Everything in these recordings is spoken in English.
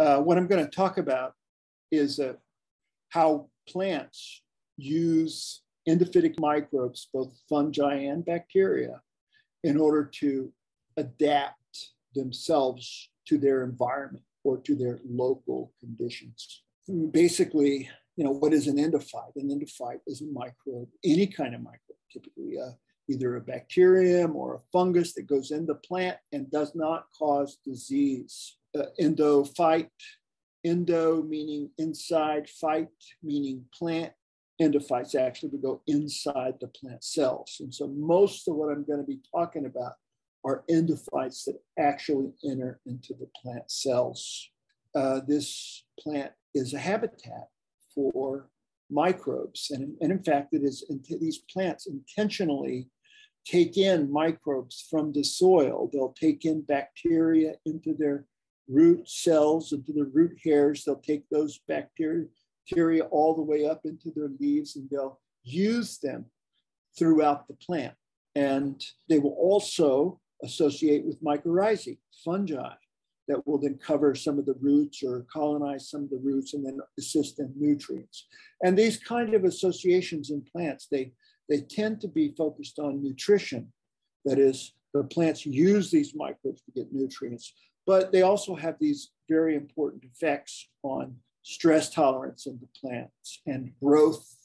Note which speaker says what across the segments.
Speaker 1: uh, what I'm going to talk about is uh, how plants use endophytic microbes, both fungi and bacteria, in order to adapt themselves to their environment or to their local conditions. Basically, you know, what is an endophyte? An endophyte is a microbe, any kind of microbe, typically uh, either a bacterium or a fungus that goes in the plant and does not cause disease. Uh, endophyte, endo meaning inside, phyte meaning plant, endophytes actually would go inside the plant cells. And so most of what I'm going to be talking about are endophytes that actually enter into the plant cells. Uh, this plant is a habitat for microbes. And, and in fact, it is these plants intentionally take in microbes from the soil. They'll take in bacteria into their root cells, into the root hairs. They'll take those bacteria all the way up into their leaves and they'll use them throughout the plant. And they will also associate with mycorrhizae, fungi, that will then cover some of the roots or colonize some of the roots and then assist in nutrients. And these kind of associations in plants, they, they tend to be focused on nutrition. That is, the plants use these microbes to get nutrients, but they also have these very important effects on stress tolerance in the plants and growth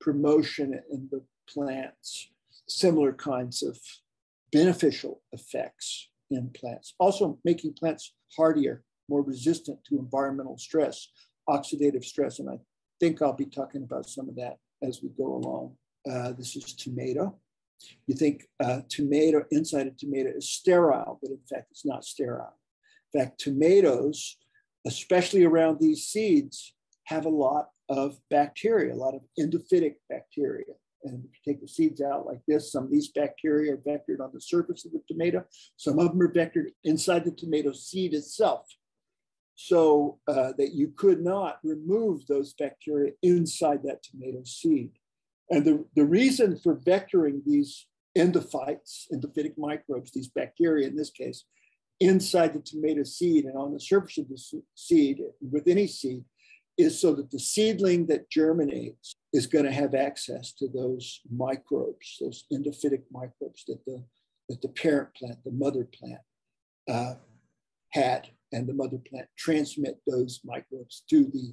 Speaker 1: promotion in the plants, similar kinds of beneficial effects in plants. Also making plants hardier, more resistant to environmental stress, oxidative stress. And I think I'll be talking about some of that as we go along. Uh, this is tomato. You think uh, tomato, inside a tomato is sterile, but in fact, it's not sterile. In fact, tomatoes especially around these seeds, have a lot of bacteria, a lot of endophytic bacteria. And if you take the seeds out like this, some of these bacteria are vectored on the surface of the tomato. Some of them are vectored inside the tomato seed itself. So uh, that you could not remove those bacteria inside that tomato seed. And the, the reason for vectoring these endophytes, endophytic microbes, these bacteria in this case, inside the tomato seed and on the surface of the seed with any seed is so that the seedling that germinates is going to have access to those microbes, those endophytic microbes that the, that the parent plant, the mother plant, uh, had, and the mother plant transmit those microbes to the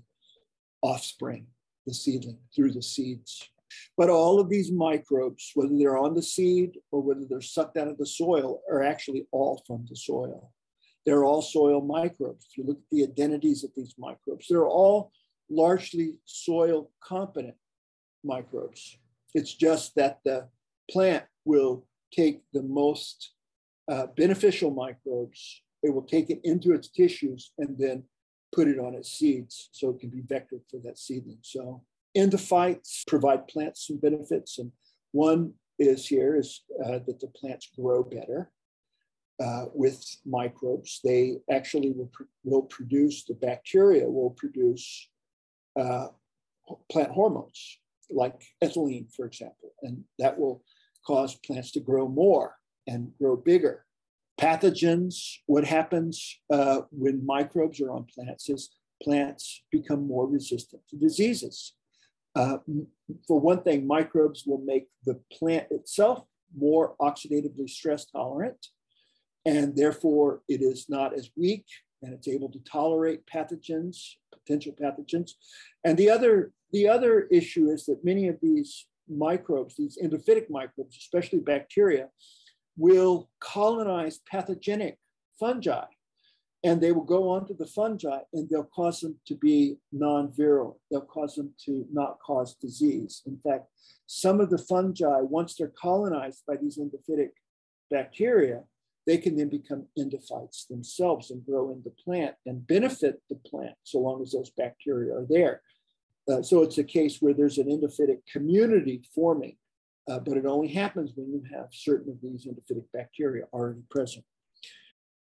Speaker 1: offspring, the seedling, through the seeds. But all of these microbes, whether they're on the seed or whether they're sucked out of the soil, are actually all from the soil. They're all soil microbes. If you look at the identities of these microbes, they're all largely soil competent microbes. It's just that the plant will take the most uh, beneficial microbes, it will take it into its tissues and then put it on its seeds so it can be vectored for that seedling. So endophytes provide plants some benefits. And one is here is uh, that the plants grow better uh, with microbes. They actually will, pr- will produce, the bacteria will produce uh, plant hormones like ethylene, for example, and that will cause plants to grow more and grow bigger. Pathogens, what happens uh, when microbes are on plants is plants become more resistant to diseases. Uh, for one thing, microbes will make the plant itself more oxidatively stress tolerant, and therefore it is not as weak and it's able to tolerate pathogens, potential pathogens. And the other, the other issue is that many of these microbes, these endophytic microbes, especially bacteria, will colonize pathogenic fungi and they will go onto the fungi and they'll cause them to be non-viral. They'll cause them to not cause disease. In fact, some of the fungi, once they're colonized by these endophytic bacteria, they can then become endophytes themselves and grow in the plant and benefit the plant so long as those bacteria are there. Uh, so it's a case where there's an endophytic community forming, uh, but it only happens when you have certain of these endophytic bacteria already present.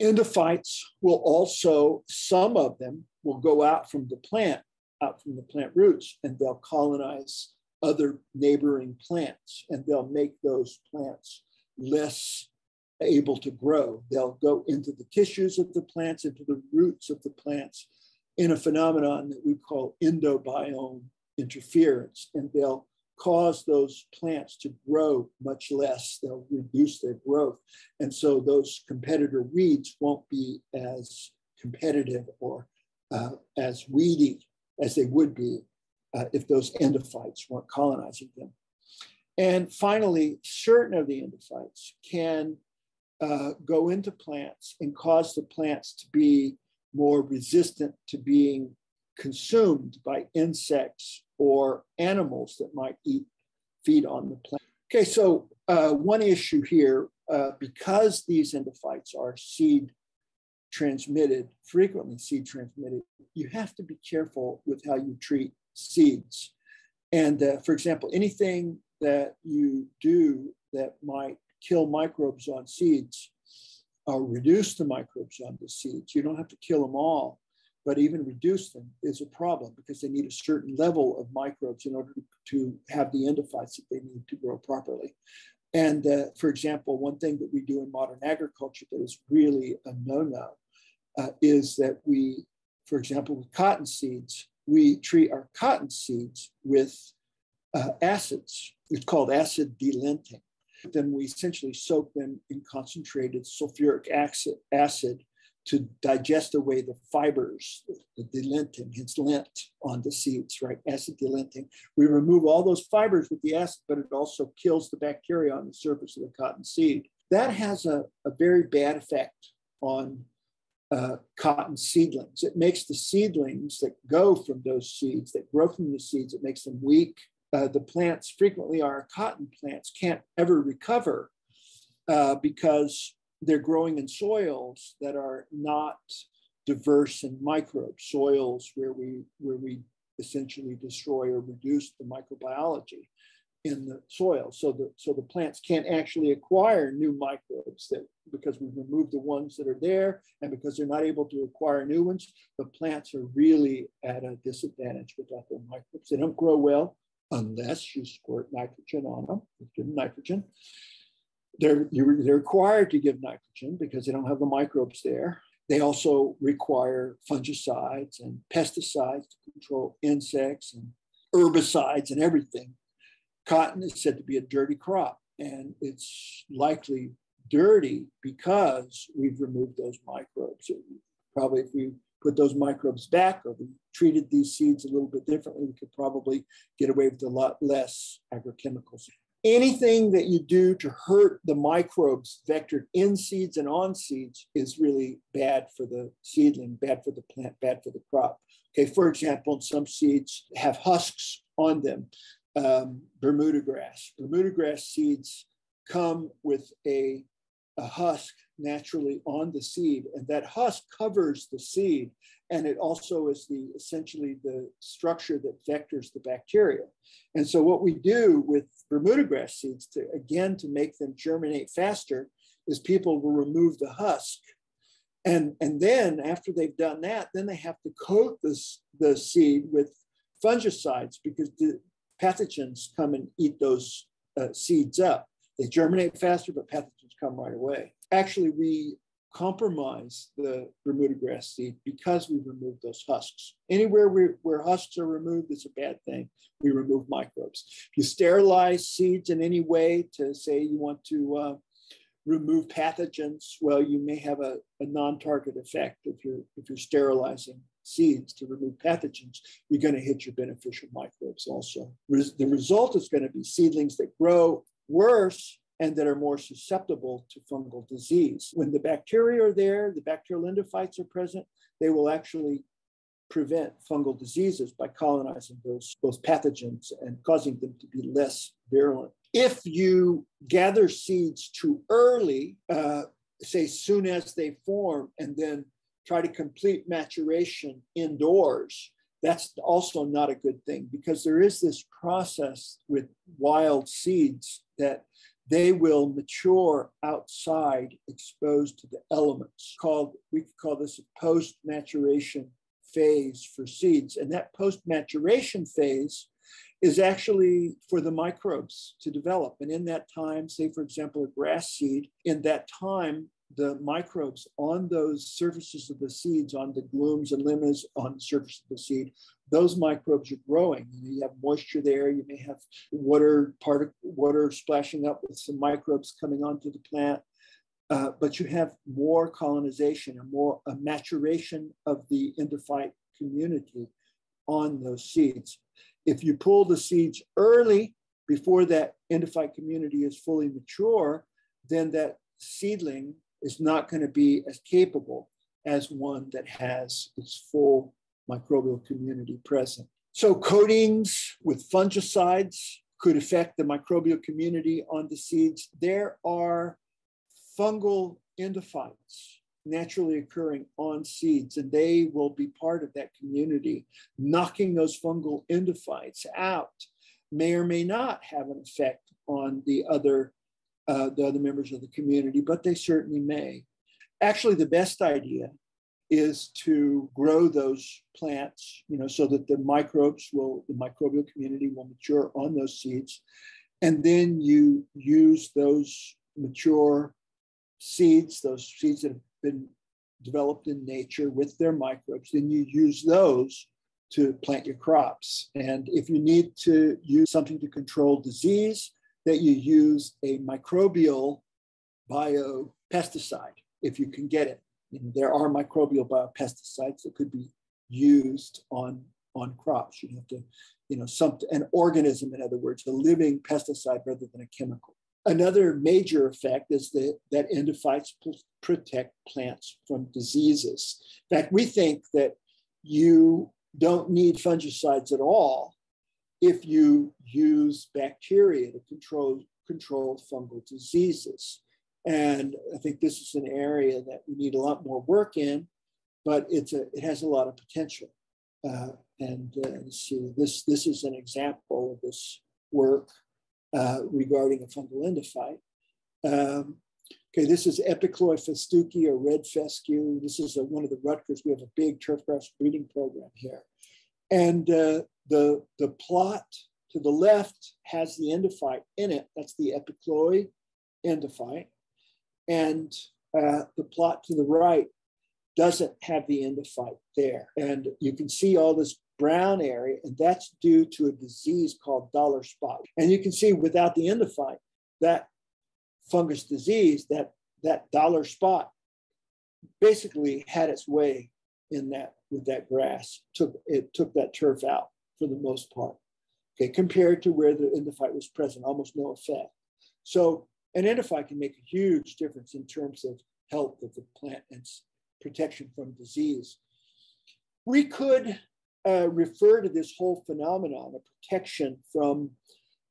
Speaker 1: Endophytes will also, some of them will go out from the plant, out from the plant roots, and they'll colonize other neighboring plants and they'll make those plants less able to grow. They'll go into the tissues of the plants, into the roots of the plants, in a phenomenon that we call endobiome interference. And they'll cause those plants to grow much less. They'll reduce their growth. And so those competitor weeds won't be as competitive or uh, as weedy as they would be uh, if those endophytes weren't colonizing them. And finally, certain of the endophytes can uh, go into plants and cause the plants to be more resistant to being consumed by insects or animals that might eat feed on the plant. Okay, so uh, one issue here, uh, because these endophytes are seed transmitted, frequently seed transmitted, you have to be careful with how you treat seeds. And uh, for example, anything that you do that might kill microbes on seeds or reduce the microbes on the seeds, you don't have to kill them all, but even reduce them is a problem because they need a certain level of microbes in order to have the endophytes that they need to grow properly. And uh, for example, one thing that we do in modern agriculture that is really a no-no uh, is that we, for example, with cotton seeds, we treat our cotton seeds with uh, acids. It's called acid delinting. Then we essentially soak them in concentrated sulfuric acid to digest away the fibers, the delinting, hence lint on the seeds, right? Acid delinting. We remove all those fibers with the acid, but it also kills the bacteria on the surface of the cotton seed. That has a, a very bad effect on uh, cotton seedlings. It makes the seedlings that go from those seeds, that grow from the seeds, it makes them weak. Uh, the plants, frequently our cotton plants, can't ever recover uh, because they're growing in soils that are not diverse in microbes, soils where we, where we essentially destroy or reduce the microbiology in the soil. So the, so the plants can't actually acquire new microbes that because we've removed the ones that are there and because they're not able to acquire new ones, the plants are really at a disadvantage without their microbes. They don't grow well unless you squirt nitrogen on them, them nitrogen. They're, they're required to give nitrogen because they don't have the microbes there. They also require fungicides and pesticides to control insects and herbicides and everything. Cotton is said to be a dirty crop, and it's likely dirty because we've removed those microbes. Probably if we put those microbes back or we treated these seeds a little bit differently, we could probably get away with a lot less agrochemicals anything that you do to hurt the microbes vectored in seeds and on seeds is really bad for the seedling, bad for the plant, bad for the crop. Okay, for example, some seeds have husks on them. Um, Bermuda grass. Bermuda grass seeds come with a, a husk naturally on the seed, and that husk covers the seed and it also is the essentially the structure that vectors the bacteria. And so what we do with Bermuda grass seeds to again to make them germinate faster is people will remove the husk. And, and then after they've done that, then they have to coat this, the seed with fungicides because the pathogens come and eat those uh, seeds up. They germinate faster, but pathogens come right away. Actually, we compromise the Bermuda grass seed because we remove those husks. Anywhere we, where husks are removed, it's a bad thing. We remove microbes. If you sterilize seeds in any way to say you want to uh, remove pathogens, well, you may have a, a non-target effect if you're if you're sterilizing seeds to remove pathogens, you're going to hit your beneficial microbes also. Res the result is going to be seedlings that grow worse and that are more susceptible to fungal disease. When the bacteria are there, the bacterial endophytes are present, they will actually prevent fungal diseases by colonizing those, those pathogens and causing them to be less virulent. If you gather seeds too early, uh, say soon as they form, and then try to complete maturation indoors, that's also not a good thing because there is this process with wild seeds that they will mature outside exposed to the elements called we could call this a post maturation phase for seeds. And that post maturation phase is actually for the microbes to develop. And in that time say for example a grass seed in that time the microbes on those surfaces of the seeds, on the glumes and lemmas on the surface of the seed, those microbes are growing. You have moisture there. You may have water part water splashing up with some microbes coming onto the plant. Uh, but you have more colonization and more a maturation of the endophyte community on those seeds. If you pull the seeds early before that endophyte community is fully mature, then that seedling is not going to be as capable as one that has its full microbial community present. So coatings with fungicides could affect the microbial community on the seeds. There are fungal endophytes naturally occurring on seeds, and they will be part of that community. Knocking those fungal endophytes out may or may not have an effect on the other, uh, the other members of the community, but they certainly may. Actually, the best idea is to grow those plants, you know, so that the microbes will, the microbial community will mature on those seeds. And then you use those mature seeds, those seeds that have been developed in nature with their microbes, then you use those to plant your crops. And if you need to use something to control disease, that you use a microbial biopesticide if you can get it. And there are microbial biopesticides that could be used on, on crops. You have to, you know, some, an organism, in other words, a living pesticide rather than a chemical. Another major effect is that, that endophytes protect plants from diseases. In fact, we think that you don't need fungicides at all if you use bacteria to control, control fungal diseases. And I think this is an area that we need a lot more work in, but it's a, it has a lot of potential. Uh, and uh, see, this, this is an example of this work uh, regarding a fungal endophyte. Um, okay, this is Epichloë festucae or red fescue. This is a, one of the Rutgers. We have a big turfgrass breeding program here. And uh, the, the plot to the left has the endophyte in it. That's the Epichloë endophyte. And uh, the plot to the right doesn't have the endophyte there. And you can see all this brown area, and that's due to a disease called dollar spot. And you can see without the endophyte, that fungus disease, that, that dollar spot, basically had its way in that with that grass. Took it took that turf out for the most part. Okay, compared to where the endophyte was present, almost no effect. So an endophyte can make a huge difference in terms of health of the plant and protection from disease. We could uh, refer to this whole phenomenon of protection from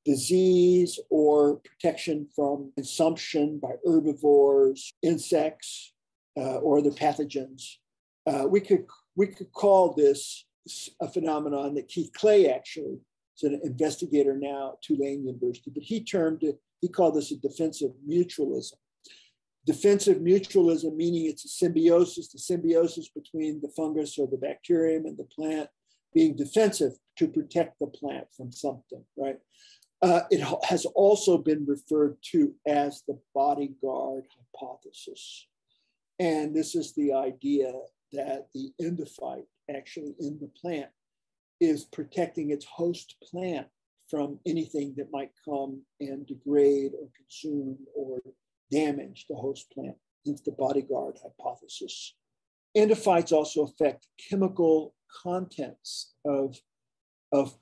Speaker 1: disease or protection from consumption by herbivores, insects, uh, or other pathogens. Uh, we could we could call this a phenomenon that Keith Clay actually is an investigator now at Tulane University, but he termed it, he called this a defensive mutualism. Defensive mutualism, meaning it's a symbiosis, the symbiosis between the fungus or the bacterium and the plant being defensive to protect the plant from something, right? Uh, it has also been referred to as the bodyguard hypothesis. And this is the idea that the endophyte actually in the plant is protecting its host plant from anything that might come and degrade or consume or damage the host plant. It's the bodyguard hypothesis. Endophytes also affect chemical contents of, of,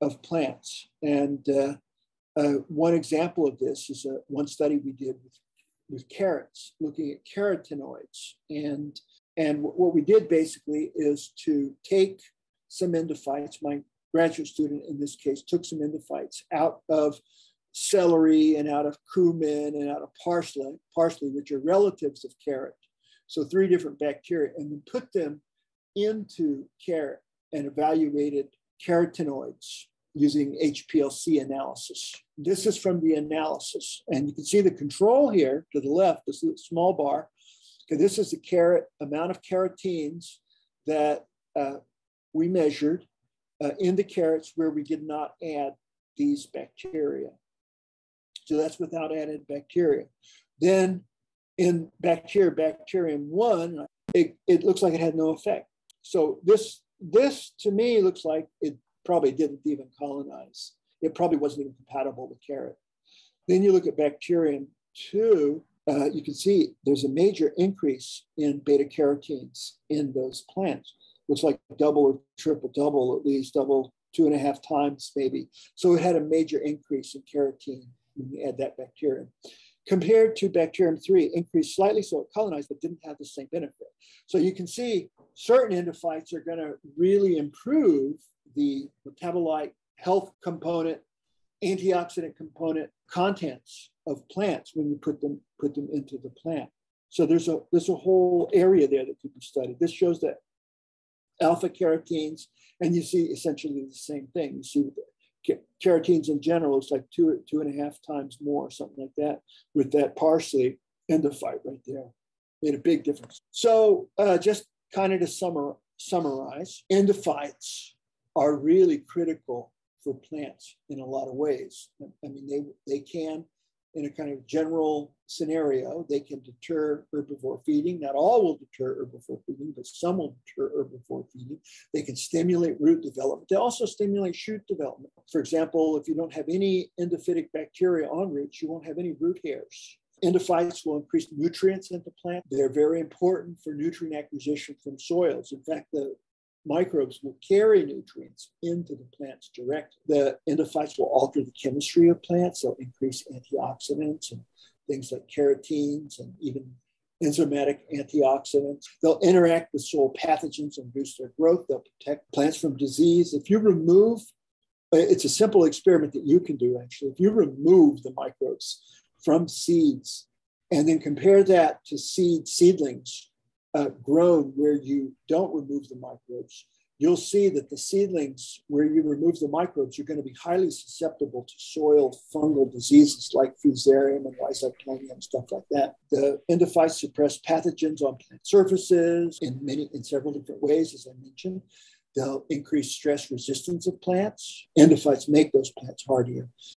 Speaker 1: of plants. And uh, uh, one example of this is a, one study we did with, with carrots, looking at carotenoids. And, and what we did basically is to take some endophytes, my graduate student in this case took some endophytes out of celery and out of cumin and out of parsley, parsley, which are relatives of carrot. So three different bacteria, and then put them into carrot and evaluated carotenoids using HPLC analysis. This is from the analysis. And you can see the control here to the left, this small bar. This is the carrot amount of carotenes that uh, we measured uh, in the carrots where we did not add these bacteria. So that's without added bacteria. Then in bacteria, bacterium one, it, it looks like it had no effect. So this this to me looks like it probably didn't even colonize. It probably wasn't even compatible with carrot. Then you look at bacterium two, uh, you can see there's a major increase in beta carotenes in those plants. Looks like double or triple, double at least, double two and a half times maybe. So it had a major increase in carotene when you add that bacterium. Compared to bacterium 3, increased slightly, so it colonized, but didn't have the same benefit. So you can see certain endophytes are going to really improve the metabolite health component, antioxidant component contents of plants when you put them put them into the plant. So there's a there's a whole area there that could be studied. This shows that alpha carotenes, and you see essentially the same thing. You see carotenes in general, it's like two, two and a half times more, something like that, with that parsley endophyte right there. Made a big difference. So uh, just kind of to summer, summarize, endophytes are really critical for plants in a lot of ways. I mean, they, they can in a kind of general scenario, they can deter herbivore feeding. Not all will deter herbivore feeding, but some will deter herbivore feeding. They can stimulate root development. They also stimulate shoot development. For example, if you don't have any endophytic bacteria on roots, you won't have any root hairs. Endophytes will increase nutrients into plants. They're very important for nutrient acquisition from soils. In fact, the microbes will carry nutrients into the plants directly. The endophytes will alter the chemistry of plants. They'll increase antioxidants and things like carotenes and even enzymatic antioxidants. They'll interact with soil pathogens and boost their growth. They'll protect plants from disease. If you remove, it's a simple experiment that you can do actually. If you remove the microbes from seeds and then compare that to seed seedlings uh, grown where you don't remove the microbes, you'll see that the seedlings where you remove the microbes, you're going to be highly susceptible to soil fungal diseases like fusarium and rhizoctonia and stuff like that. The endophytes suppress pathogens on plant surfaces in many, in several different ways, as I mentioned. They'll increase stress resistance of plants. Endophytes make those plants hardier.